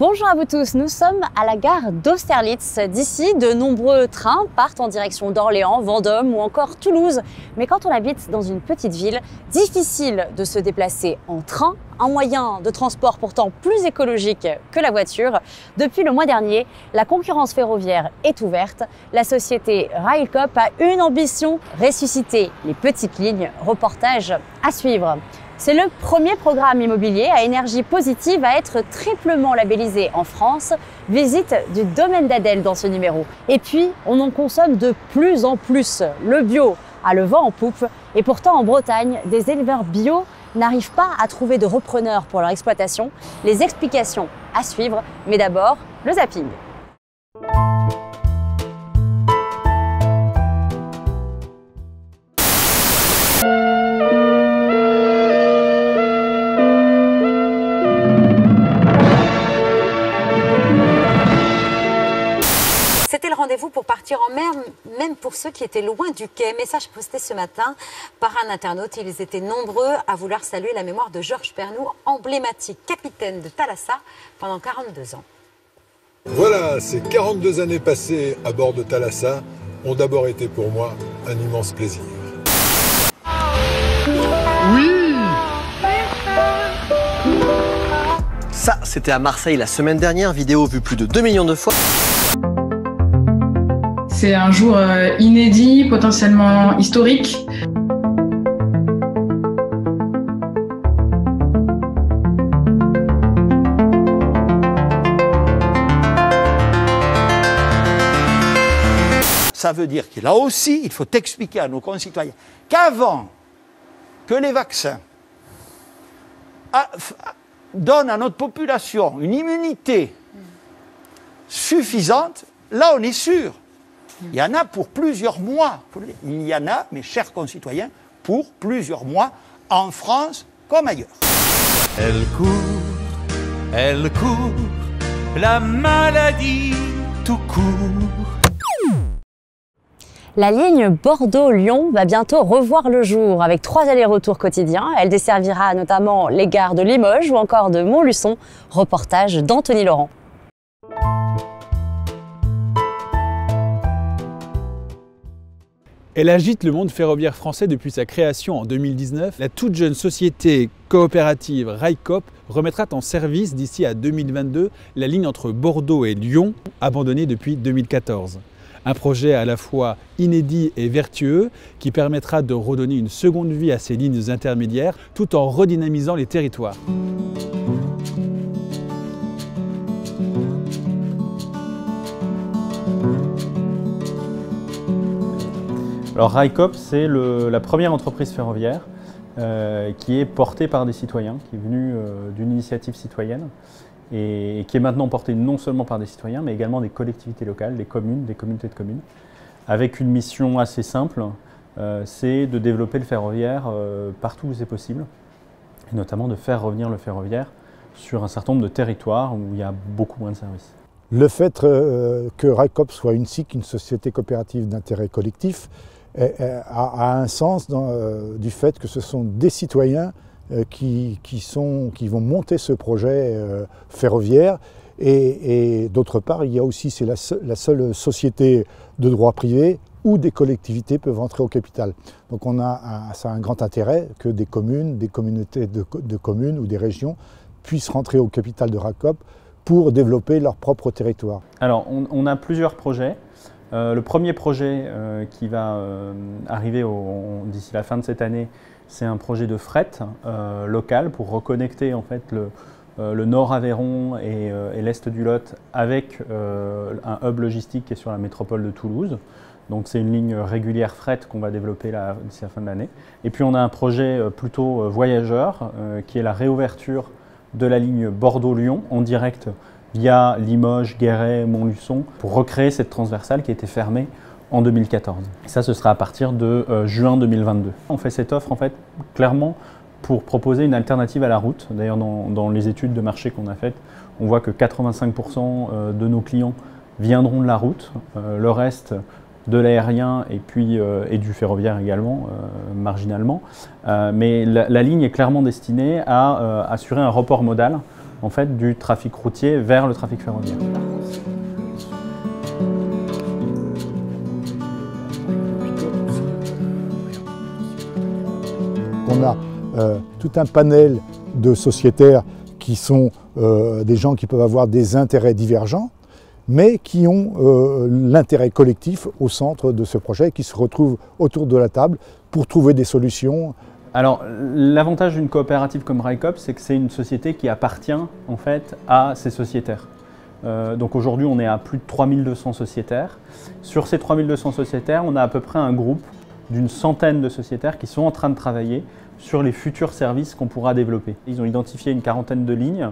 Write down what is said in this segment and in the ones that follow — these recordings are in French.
Bonjour à vous tous, nous sommes à la gare d'Austerlitz. D'ici, de nombreux trains partent en direction d'Orléans, Vendôme ou encore Toulouse. Mais quand on habite dans une petite ville, difficile de se déplacer en train, un moyen de transport pourtant plus écologique que la voiture. Depuis le mois dernier, la concurrence ferroviaire est ouverte. La société Railcop a une ambition, ressusciter les petites lignes. Reportage à suivre. C'est le premier programme immobilier à énergie positive à être triplement labellisé en France. Visite du domaine d'Adèle dans ce numéro. Et puis, on en consomme de plus en plus. Le bio a le vent en poupe. Et pourtant, en Bretagne, des éleveurs bio n'arrivent pas à trouver de repreneurs pour leur exploitation. Les explications à suivre. Mais d'abord, le zapping. Pour ceux qui étaient loin du quai. Message posté ce matin par un internaute. Ils étaient nombreux à vouloir saluer la mémoire de Georges Pernou, emblématique capitaine de Thalassa pendant 42 ans. Voilà, ces 42 années passées à bord de Thalassa ont d'abord été pour moi un immense plaisir. Oui Ça, c'était à Marseille la semaine dernière, vidéo vue plus de 2 millions de fois. C'est un jour euh, inédit, potentiellement historique. Ça veut dire que là aussi, il faut expliquer à nos concitoyens qu'avant que les vaccins donnent à notre population une immunité suffisante, là on est sûr. Il y en a pour plusieurs mois. Il y en a, mes chers concitoyens, pour plusieurs mois, en France comme ailleurs. Elle court, elle court, la maladie tout court. La ligne Bordeaux-Lyon va bientôt revoir le jour avec trois allers-retours quotidiens. Elle desservira notamment les gares de Limoges ou encore de Montluçon. Reportage d'Anthony Laurent. Elle agite le monde ferroviaire français depuis sa création en 2019. La toute jeune société coopérative Railcop remettra en service d'ici à 2022 la ligne entre Bordeaux et Lyon, abandonnée depuis 2014. Un projet à la fois inédit et vertueux qui permettra de redonner une seconde vie à ces lignes intermédiaires tout en redynamisant les territoires. Alors Railcop, c'est la première entreprise ferroviaire euh, qui est portée par des citoyens, qui est venue euh, d'une initiative citoyenne et, qui est maintenant portée non seulement par des citoyens, mais également des collectivités locales, des communes, des communautés de communes, avec une mission assez simple, euh, c'est de développer le ferroviaire partout où c'est possible, et notamment de faire revenir le ferroviaire sur un certain nombre de territoires où il y a beaucoup moins de services. Le fait que RAICOP soit une SIC, une société coopérative d'intérêt collectif, a, a un sens euh, du fait que ce sont des citoyens euh, qui, qui sont, qui vont monter ce projet euh, ferroviaire. Et, d'autre part, il y a aussi, c'est la, se- la seule société de droit privé où des collectivités peuvent entrer au capital. Donc on a un, ça a un grand intérêt que des communes, des communautés de, de communes ou des régions puissent rentrer au capital de RACOP pour développer leur propre territoire. Alors, on a plusieurs projets. Euh, le premier projet euh, qui va euh, arriver d'ici la fin de cette année, c'est un projet de fret local pour reconnecter en fait le, nord Aveyron et, et l'est du Lot avec un hub logistique qui est sur la métropole de Toulouse. Donc c'est une ligne régulière fret qu'on va développer d'ici la fin de l'année. Et puis on a un projet plutôt voyageur qui est la réouverture de la ligne Bordeaux-Lyon en direct via Limoges, Guéret, Montluçon pour recréer cette transversale qui été fermée en 2014. Et ça, ce sera à partir de euh, juin 2022. On fait cette offre en fait clairement pour proposer une alternative à la route. D'ailleurs, dans, les études de marché qu'on a faites, on voit que 85% euh, de nos clients viendront de la route, euh, le reste de l'aérien et puis du ferroviaire également, marginalement. Mais la, ligne est clairement destinée à assurer un report modal du trafic routier vers le trafic ferroviaire. On a euh, tout un panel de sociétaires qui sont euh, des gens qui peuvent avoir des intérêts divergents, mais qui ont euh, l'intérêt collectif au centre de ce projet, qui se retrouvent autour de la table pour trouver des solutions. Alors, l'avantage d'une coopérative comme RICOP, c'est que c'est une société qui appartient en fait à ses sociétaires. Euh, donc aujourd'hui, on est à plus de 3200 sociétaires. Sur ces 3200 sociétaires, on a à peu près un groupe d'une centaine de sociétaires qui sont en train de travailler sur les futurs services qu'on pourra développer. Ils ont identifié une quarantaine de lignes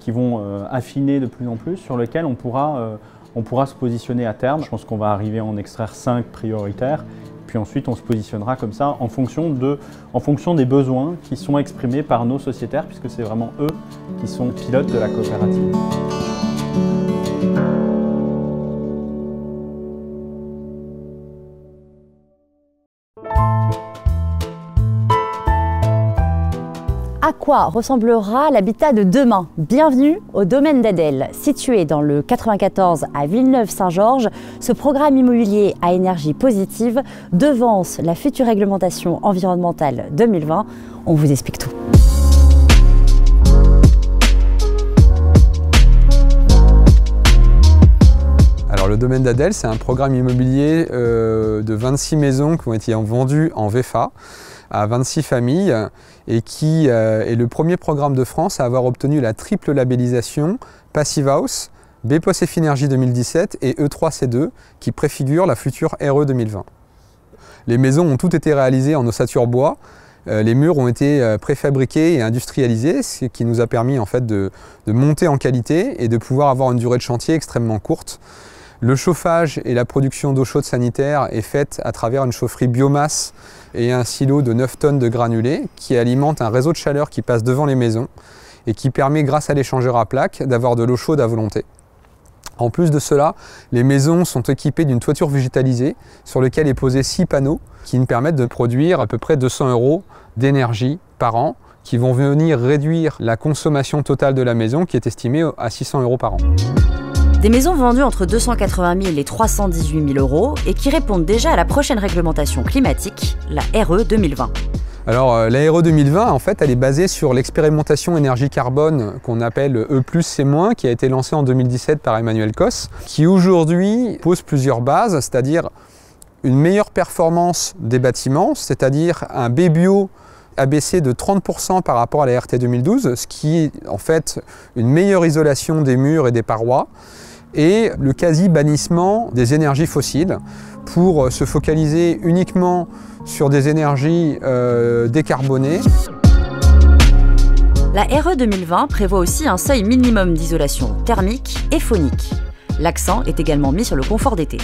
qui vont euh, affiner de plus en plus, sur lesquelles on pourra, euh, on pourra se positionner à terme. Je pense qu'on va arriver à en extraire 5 prioritaires, puis ensuite on se positionnera comme ça en fonction, de, en fonction des besoins qui sont exprimés par nos sociétaires, puisque c'est vraiment eux qui sont pilotes de la coopérative. À quoi ressemblera l'habitat de demain Bienvenue au domaine d'Adèle. Situé dans le 94 à Villeneuve-Saint-Georges, ce programme immobilier à énergie positive devance la future réglementation environnementale 2020. On vous explique tout. Alors le domaine d'Adèle, c'est un programme immobilier euh, de 26 maisons qui ont été vendues en VFA à 26 familles et qui euh, est le premier programme de France à avoir obtenu la triple labellisation Passive House, BPOSF Energy 2017 et E3C2 qui préfigurent la future RE 2020. Les maisons ont toutes été réalisées en ossature bois. Euh, les murs ont été euh, préfabriqués et industrialisés, ce qui nous a permis en fait de monter en qualité et de pouvoir avoir une durée de chantier extrêmement courte. Le chauffage et la production d'eau chaude sanitaire est faite à travers une chaufferie biomasse et un silo de 9 tonnes de granulés qui alimente un réseau de chaleur qui passe devant les maisons et qui permet, grâce à l'échangeur à plaques, d'avoir de l'eau chaude à volonté. En plus de cela, les maisons sont équipées d'une toiture végétalisée sur laquelle est posé 6 panneaux qui nous permettent de produire à peu près 200 euros d'énergie par an qui vont venir réduire la consommation totale de la maison qui est estimée à 600 euros par an. Des maisons vendues entre 280 000 et 318 000 euros et qui répondent déjà à la prochaine réglementation climatique, la RE 2020. Alors euh, la RE 2020, en fait, elle est basée sur l'expérimentation énergie carbone qu'on appelle E+, C-, qui a été lancée en 2017 par Emmanuel Cos, qui aujourd'hui pose plusieurs bases, c'est-à-dire une meilleure performance des bâtiments, c'est-à-dire un B-bio de 30% par rapport à la RT 2012, ce qui est en fait une meilleure isolation des murs et des parois, et le quasi-bannissement des énergies fossiles pour se focaliser uniquement sur des énergies euh, décarbonées. La RE 2020 prévoit aussi un seuil minimum d'isolation thermique et phonique. L'accent est également mis sur le confort d'été.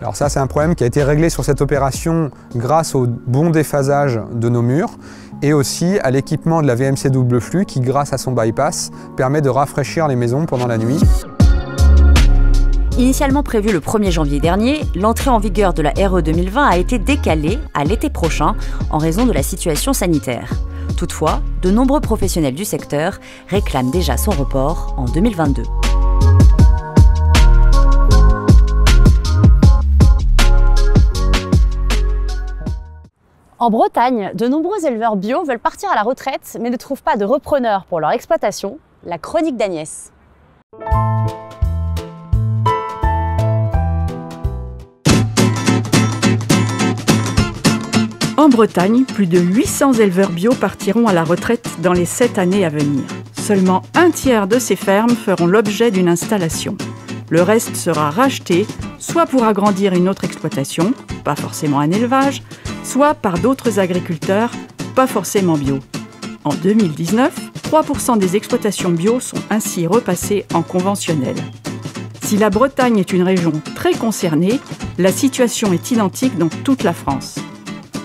Alors ça, c'est un problème qui a été réglé sur cette opération grâce au bon déphasage de nos murs et aussi à l'équipement de la VMC double flux qui, grâce à son bypass, permet de rafraîchir les maisons pendant la nuit. Initialement prévue le 1er janvier dernier, l'entrée en vigueur de la RE 2020 a été décalée à l'été prochain en raison de la situation sanitaire. Toutefois, de nombreux professionnels du secteur réclament déjà son report en 2022. En Bretagne, de nombreux éleveurs bio veulent partir à la retraite mais ne trouvent pas de repreneurs pour leur exploitation. La chronique d'Agnès. En Bretagne, plus de 800 éleveurs bio partiront à la retraite dans les 7 années à venir. Seulement un tiers de ces fermes feront l'objet d'une installation. Le reste sera racheté, soit pour agrandir une autre exploitation, pas forcément un élevage, soit par d'autres agriculteurs, pas forcément bio. En 2019, 3% des exploitations bio sont ainsi repassées en conventionnel. Si la Bretagne est une région très concernée, la situation est identique dans toute la France.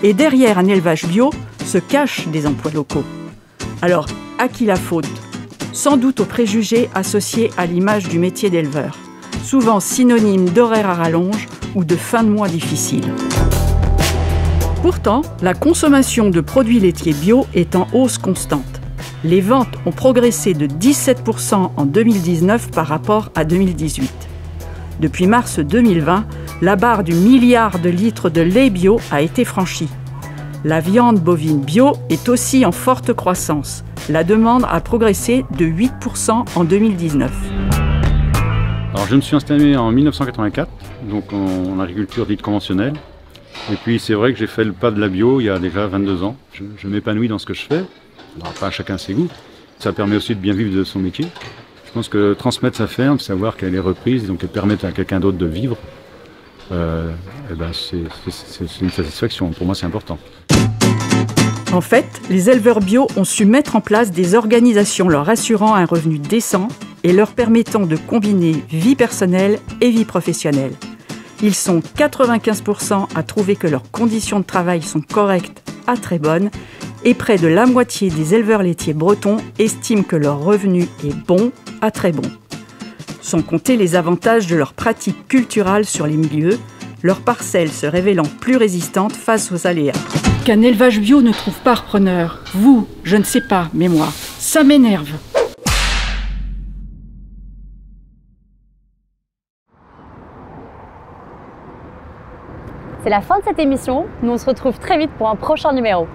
Et derrière un élevage bio se cachent des emplois locaux. Alors, à qui la faute? Sans doute aux préjugés associés à l'image du métier d'éleveur, souvent synonyme d'horaire à rallonge ou de fin de mois difficile. Pourtant, la consommation de produits laitiers bio est en hausse constante. Les ventes ont progressé de 17% en 2019 par rapport à 2018. Depuis mars 2020, la barre du milliard de litres de lait bio a été franchie. La viande bovine bio est aussi en forte croissance. La demande a progressé de 8% en 2019. Alors je me suis installé en 1984, donc en, agriculture dite conventionnelle. Et puis c'est vrai que j'ai fait le pas de la bio il y a déjà 22 ans. Je, m'épanouis dans ce que je fais. Alors pas chacun ses goûts. Ça permet aussi de bien vivre de son métier. Je pense que transmettre sa ferme, savoir qu'elle est reprise, donc permettre à quelqu'un d'autre de vivre, euh, eh ben c'est une satisfaction. Pour moi, c'est important. En fait, les éleveurs bio ont su mettre en place des organisations leur assurant un revenu décent et leur permettant de combiner vie personnelle et vie professionnelle. Ils sont 95% à trouver que leurs conditions de travail sont correctes à très bonnes et près de la moitié des éleveurs laitiers bretons estiment que leur revenu est bon à très bon. Sans compter les avantages de leurs pratiques culturales sur les milieux, leurs parcelles se révélant plus résistantes face aux aléas. Qu'un élevage bio ne trouve pas repreneur, vous, je ne sais pas, mais moi, ça m'énerve. C'est la fin de cette émission. Nous on se retrouve très vite pour un prochain numéro.